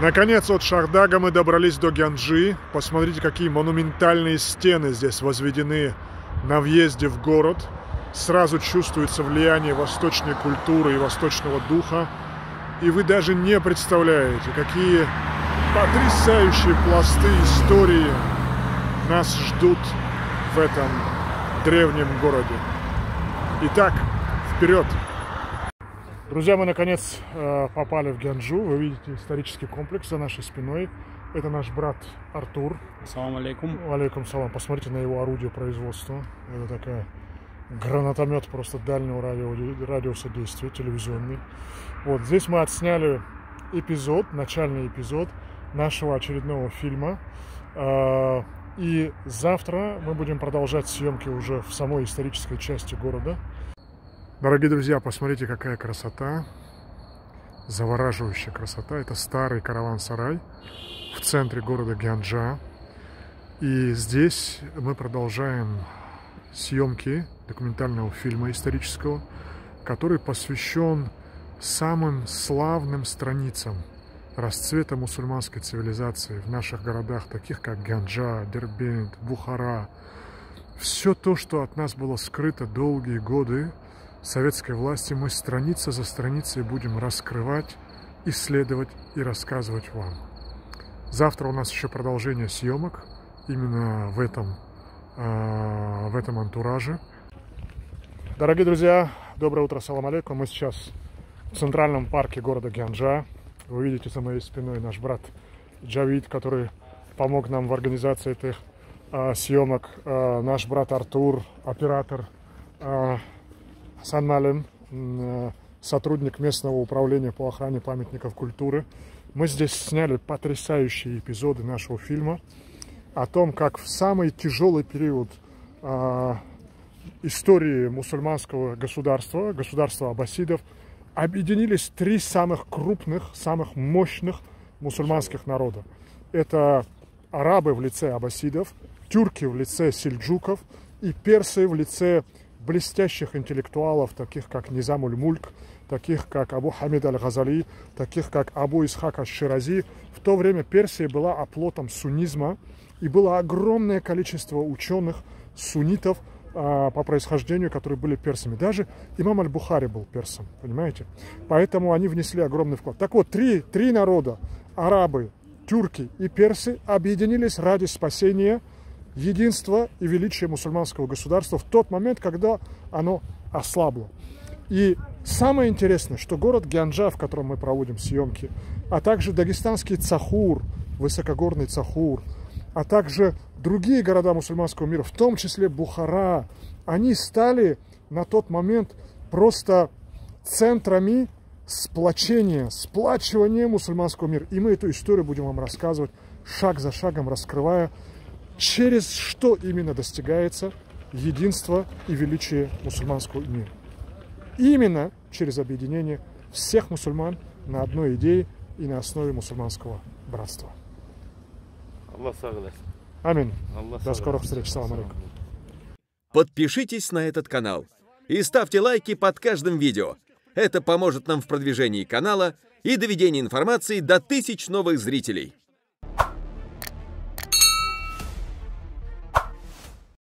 Наконец, от Шардага мы добрались до Гянджи. Посмотрите, какие монументальные стены здесь возведены на въезде в город. Сразу чувствуется влияние восточной культуры и восточного духа. И вы даже не представляете, какие потрясающие пласты истории нас ждут в этом древнем городе. Итак, вперед! Друзья, мы наконец э, попали в Гянджу. Вы видите исторический комплекс за нашей спиной. Это наш брат Артур. Салам алейкум. Алейкум салам. Посмотрите на его орудие производства. Это такая гранатомет просто дальнего радио, радиуса действия, телевизионный. Вот здесь мы отсняли эпизод, начальный эпизод нашего очередного фильма. Э, и завтра мы будем продолжать съемки уже в самой исторической части города. Дорогие друзья, посмотрите, какая красота. Завораживающая красота. Это старый караван-сарай в центре города Гянджа. И здесь мы продолжаем съемки документального фильма исторического, который посвящен самым славным страницам расцвета мусульманской цивилизации в наших городах, таких как Гянджа, Дербент, Бухара. Все то, что от нас было скрыто долгие годы, советской власти мы страница за страницей будем раскрывать, исследовать и рассказывать вам. Завтра у нас еще продолжение съемок именно в этом, э, в этом антураже. Дорогие друзья, доброе утро, салам алейкум. Мы сейчас в центральном парке города Гянджа. Вы видите за моей спиной наш брат Джавид, который помог нам в организации этих э, съемок. Э, наш брат Артур, оператор. Э, Сан Малем, э, сотрудник местного управления по охране памятников культуры. Мы здесь сняли потрясающие эпизоды нашего фильма о том, как в самый тяжелый период э, истории мусульманского государства, государства аббасидов, объединились три самых крупных, самых мощных мусульманских народа. Это арабы в лице аббасидов, тюрки в лице сельджуков и персы в лице блестящих интеллектуалов, таких как Низамуль Мульк, таких как Абу Хамид Аль-Газали, таких как Абу Исхак Аш-Ширази. В то время Персия была оплотом суннизма, и было огромное количество ученых, суннитов а, по происхождению, которые были персами. Даже имам Аль-Бухари был персом, понимаете? Поэтому они внесли огромный вклад. Так вот, три, три народа, арабы, тюрки и персы, объединились ради спасения единства и величия мусульманского государства в тот момент, когда оно ослабло. И самое интересное, что город Гянджа, в котором мы проводим съемки, а также дагестанский Цахур, высокогорный Цахур, а также другие города мусульманского мира, в том числе Бухара, они стали на тот момент просто центрами сплочения, сплачивания мусульманского мира. И мы эту историю будем вам рассказывать шаг за шагом, раскрывая через что именно достигается единство и величие мусульманского мира. Именно через объединение всех мусульман на одной идее и на основе мусульманского братства. Амин. До скорых встреч. Салам алейкум. Подпишитесь на этот канал и ставьте лайки под каждым видео. Это поможет нам в продвижении канала и доведении информации до тысяч новых зрителей.